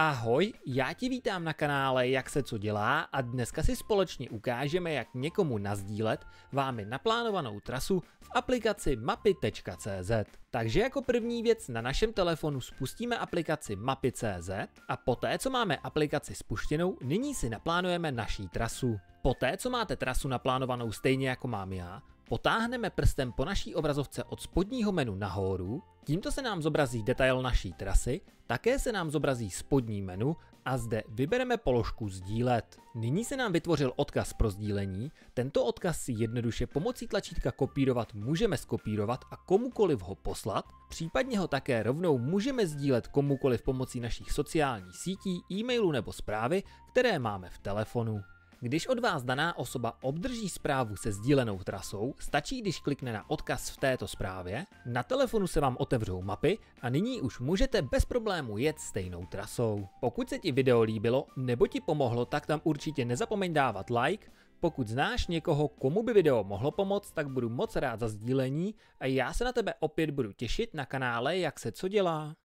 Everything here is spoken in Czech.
Ahoj, já ti vítám na kanále Jak se co dělá a dneska si společně ukážeme, jak někomu nazdílet vámi naplánovanou trasu v aplikaci mapy.cz. Takže jako první věc na našem telefonu spustíme aplikaci mapy.cz a poté, co máme aplikaci spuštěnou, nyní si naplánujeme naší trasu. Poté, co máte trasu naplánovanou stejně jako mám já, Potáhneme prstem po naší obrazovce od spodního menu nahoru, tímto se nám zobrazí detail naší trasy, také se nám zobrazí spodní menu a zde vybereme položku sdílet. Nyní se nám vytvořil odkaz pro sdílení, tento odkaz si jednoduše pomocí tlačítka kopírovat můžeme skopírovat a komukoliv ho poslat, případně ho také rovnou můžeme sdílet komukoliv pomocí našich sociálních sítí, e-mailu nebo zprávy, které máme v telefonu. Když od vás daná osoba obdrží zprávu se sdílenou trasou, stačí, když klikne na odkaz v této zprávě, na telefonu se vám otevřou mapy a nyní už můžete bez problému jet stejnou trasou. Pokud se ti video líbilo nebo ti pomohlo, tak tam určitě nezapomeň dávat like, pokud znáš někoho, komu by video mohlo pomoct, tak budu moc rád za sdílení a já se na tebe opět budu těšit na kanále Jak se co dělá.